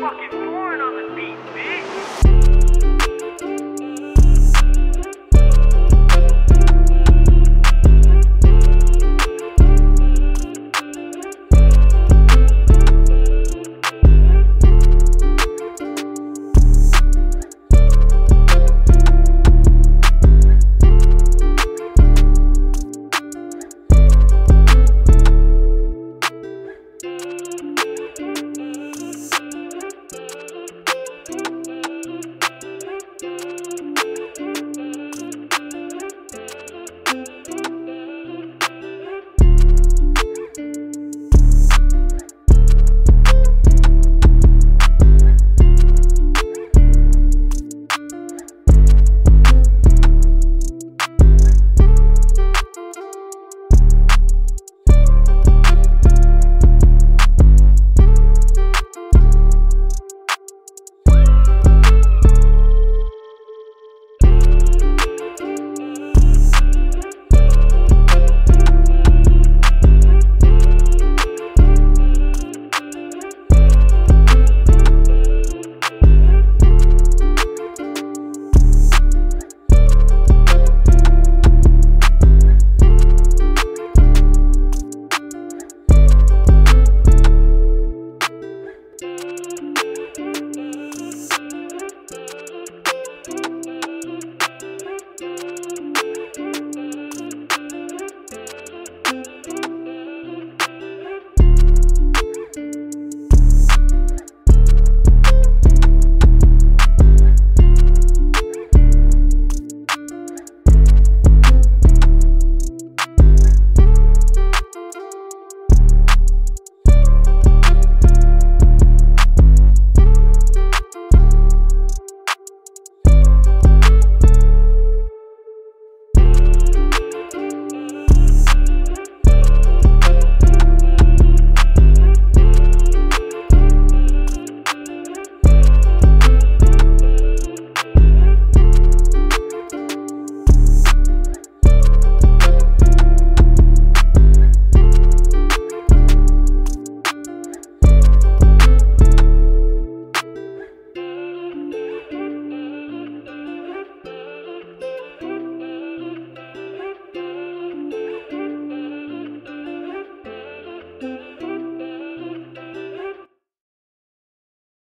fucking